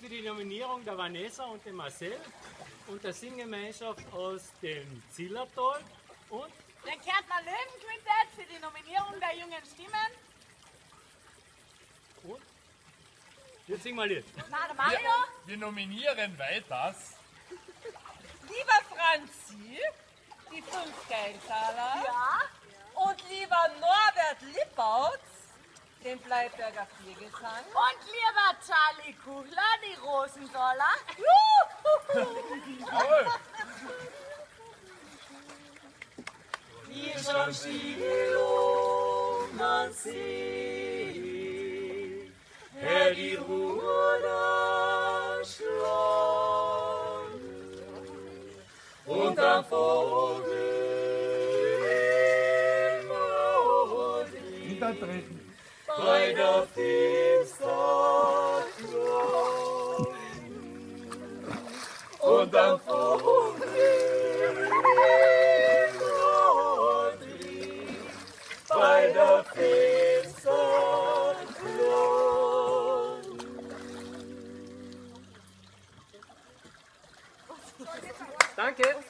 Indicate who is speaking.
Speaker 1: Für die Nominierung der Vanessa und dem Marcel und der Singgemeinschaft aus dem Zillertal und
Speaker 2: Den Kärntner Löwenquintett für die Nominierung der jungen Stimmen.
Speaker 1: und jetzt singen wir ein Lied.
Speaker 2: Na, der Mario.
Speaker 3: Wir nominieren weiters
Speaker 4: Lieber Franzi, die fünf Geldtaler.
Speaker 2: Ja.
Speaker 4: Und lieber Norbert Lippautz, den Bleiberger Viergesang.
Speaker 2: Und lieber Charlie Kuchler, die Rosendoller.
Speaker 3: Jawohl.
Speaker 1: Wie schon Stilung man sieht, Herr die Ruder schlagen und am Vogel
Speaker 3: Hintertreten.
Speaker 1: bei der Finsterkeit und am Vogel bei der Finsterkeit. Danke.